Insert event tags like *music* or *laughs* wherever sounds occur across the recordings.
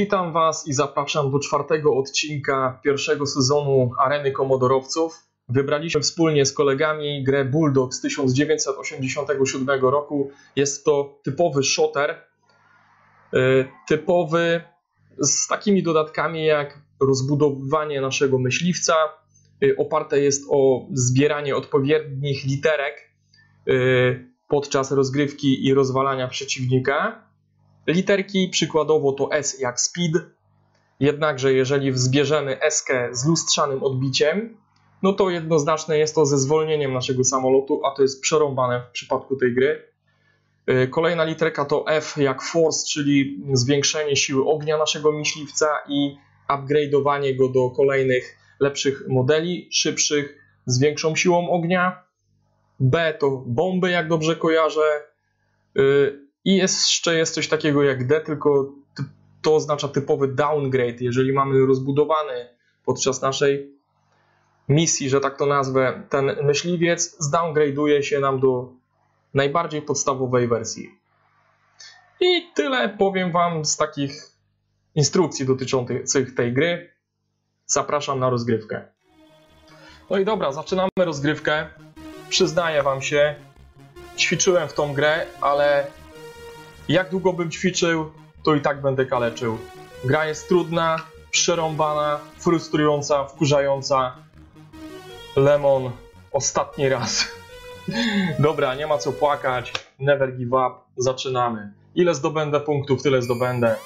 Witam Was i zapraszam do czwartego odcinka pierwszego sezonu Areny Komodorowców. Wybraliśmy wspólnie z kolegami grę Bulldog z 1987 roku. Jest to typowy shooter, y, typowy z takimi dodatkami jak rozbudowywanie naszego myśliwca. Y, oparte jest o zbieranie odpowiednich literek y, podczas rozgrywki i rozwalania przeciwnika. Literki przykładowo to S jak speed, jednakże jeżeli zbierzemy S z lustrzanym odbiciem, no to jednoznaczne jest to ze zwolnieniem naszego samolotu, a to jest przerąbane w przypadku tej gry. Y, kolejna literka to F jak force, czyli zwiększenie siły ognia naszego myśliwca i upgrade'owanie go do kolejnych lepszych modeli, szybszych, z większą siłą ognia. B to bomby, jak dobrze kojarzę. I jeszcze jest coś takiego jak D, tylko to oznacza typowy downgrade. Jeżeli mamy rozbudowany podczas naszej misji, że tak to nazwę, ten myśliwiec zdowngrade'uje się nam do najbardziej podstawowej wersji. I tyle powiem Wam z takich instrukcji dotyczących tej gry. Zapraszam na rozgrywkę. No i dobra, zaczynamy rozgrywkę. Przyznaję Wam się, ćwiczyłem w tą grę, ale jak długo bym ćwiczył, to i tak będę kaleczył. Gra jest trudna, przerąbana, frustrująca, wkurzająca. Lemon, ostatni raz. *laughs* Dobra, nie ma co płakać. Never give up. Zaczynamy. Ile zdobędę punktów, tyle zdobędę.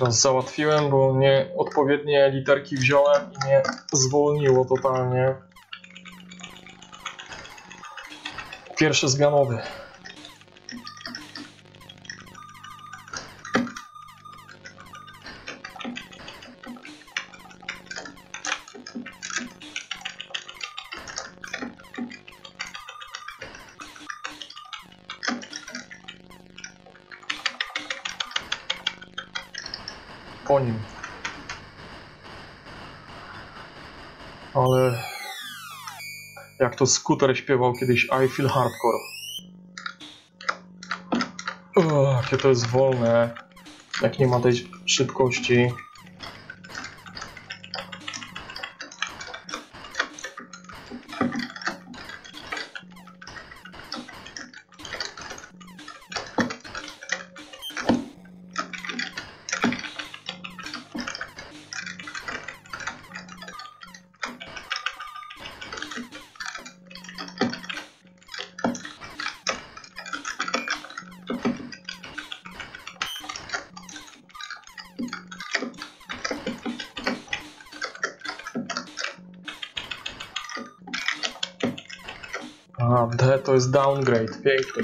Teraz załatwiłem, bo nie odpowiednie literki wziąłem i mnie zwolniło totalnie. Pierwszy zmianowy. Po nim. Ale jak to skuter śpiewał kiedyś I feel hardcore. Uch, jakie to jest wolne, jak nie ma tej szybkości. A, D to jest downgrade, piękny.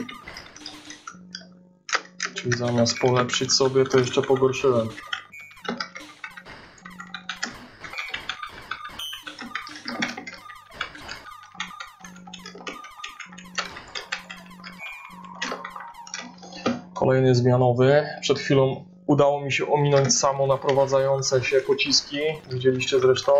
Czyli zamiast polepszyć sobie, to jeszcze pogorszyłem. Kolejny zmianowy. Przed chwilą udało mi się ominąć samo naprowadzające się pociski. Widzieliście zresztą.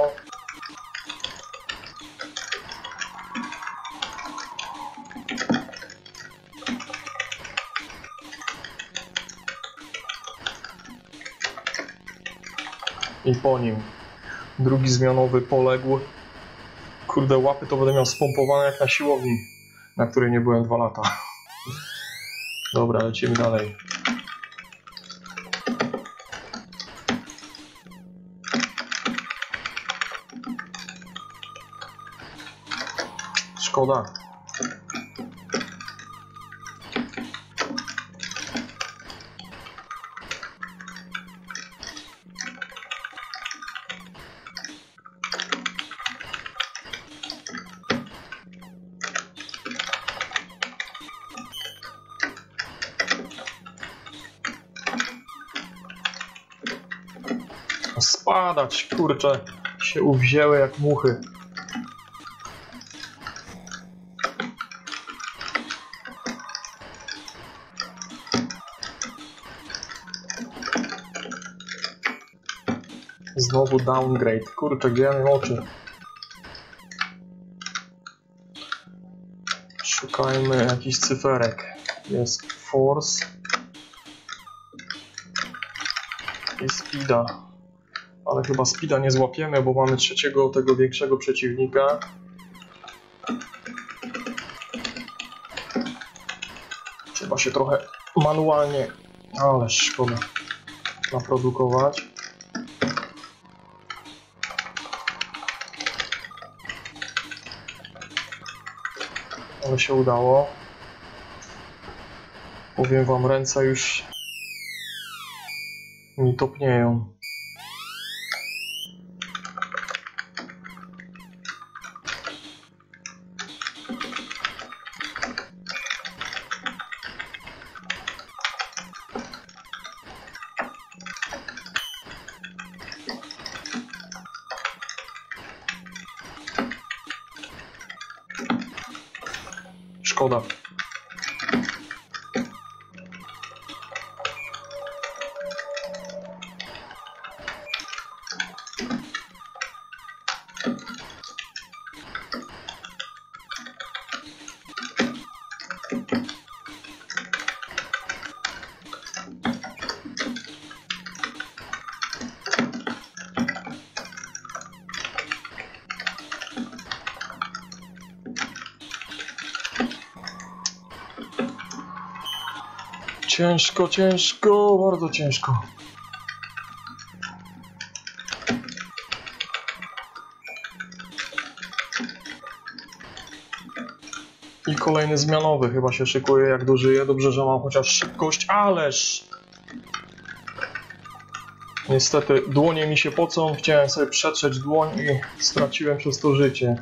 I po nim. Drugi zmianowy poległ. Kurde, łapy to będę miał spompowane jak na siłowni, na której nie byłem dwa lata. *laughs* Dobra, lecimy dalej. Szkoda. Spadać, kurczę, się uwzięły jak muchy. Znowu downgrade. Kurczę, gdzie mam oczy? Szukajmy jakichś cyferek. Jest force. I speeda. Ale chyba speeda nie złapiemy, bo mamy trzeciego tego większego przeciwnika. Trzeba się trochę manualnie, ale szkoda, naprodukować. Ale się udało. Powiem wam, ręce już mi topnieją. Szkoda. Ciężko, ciężko, bardzo ciężko. I kolejny zmianowy chyba się szykuje, jak dożyję. Dobrze, że mam chociaż szybkość, ależ... Niestety dłonie mi się pocą, chciałem sobie przetrzeć dłoń i straciłem przez to życie.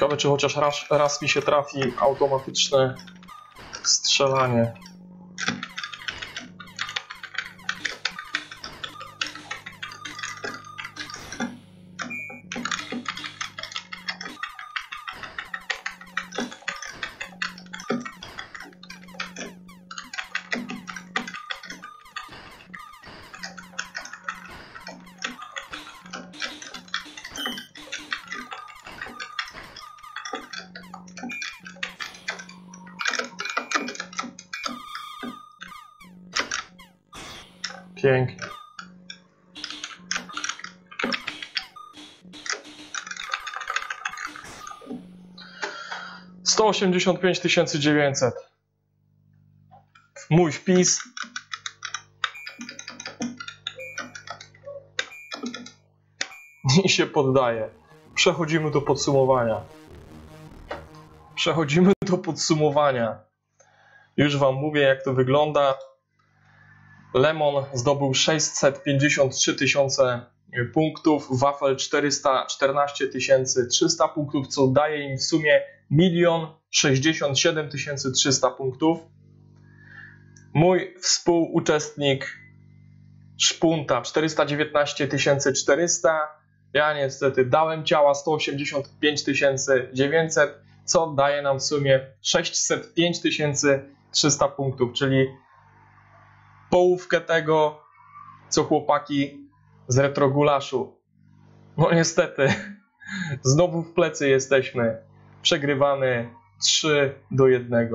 Ciekawe, czy chociaż raz, raz mi się trafi automatyczne strzelanie. Pięknie. Sto osiemdziesiąt pięć tysięcy dziewięćset. Mój wpis. I się poddaje. Przechodzimy do podsumowania. Przechodzimy do podsumowania. Już Wam mówię, jak to wygląda. Lemon zdobył 653 tysiące punktów, Wafel 414 300 punktów, co daje im w sumie 1 67 300 punktów. Mój współuczestnik Szpunta 419 400. Ja niestety dałem ciała 185 900, co daje nam w sumie 605 300 punktów, czyli połówkę tego, co chłopaki z retrogulaszu. No niestety, *laughs* znowu w plecy jesteśmy. Przegrywamy 3 do 1.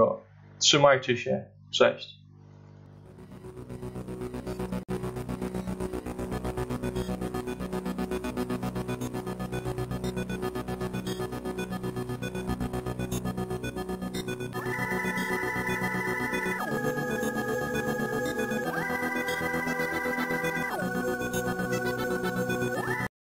Trzymajcie się. Cześć.